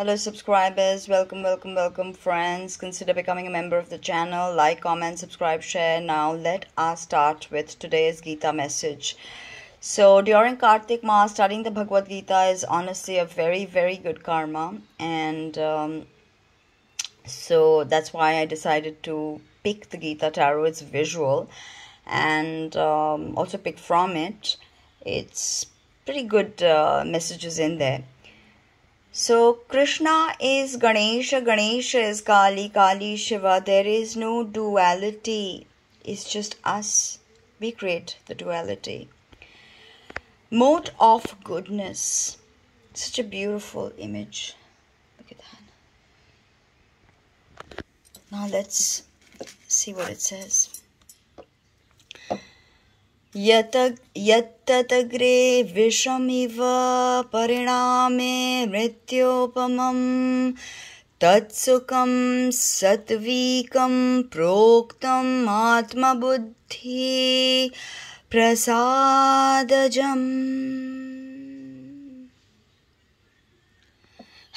Hello, subscribers. Welcome, welcome, welcome, friends. Consider becoming a member of the channel. Like, comment, subscribe, share. Now, let us start with today's Gita message. So, during Kartik Maas, studying the Bhagavad Gita is honestly a very, very good karma. And um, so, that's why I decided to pick the Gita Tarot. It's visual and um, also pick from it. It's pretty good uh, messages in there. So Krishna is Ganesha, Ganesha is Kali, Kali Shiva. There is no duality. It's just us. We create the duality. Mode of goodness. Such a beautiful image. Look at that. Now let's see what it says. यतग्रे विषमिव परिणामे मृत्योपमम् तत्सुखम् सत्वीक प्रोक्त आत्मबुद्धि प्रसादजम्।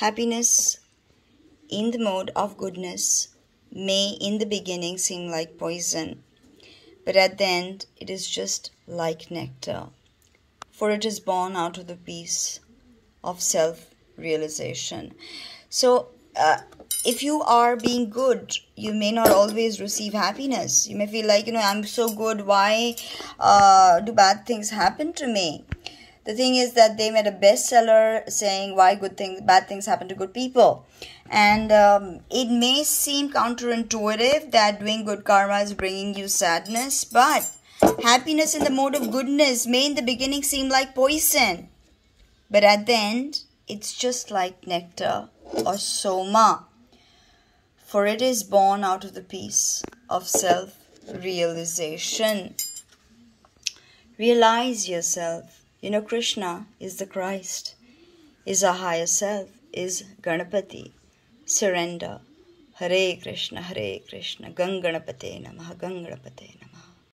Happiness in the mode of goodness may in the beginning seem like poison but at the end it is just like nectar, for it is born out of the peace of self realization. So, uh, if you are being good, you may not always receive happiness. You may feel like, you know, I'm so good, why uh, do bad things happen to me? The thing is that they made a bestseller saying why good things, bad things happen to good people. And um, it may seem counterintuitive that doing good karma is bringing you sadness, but happiness in the mode of goodness may in the beginning seem like poison. But at the end, it's just like nectar or soma. For it is born out of the peace of self realization. Realize yourself you know, Krishna is the Christ, is our higher self, is Ganapati. Surrender. Hare Krishna, Hare Krishna, Ganganapate Namaha, Ganganapate Namaha.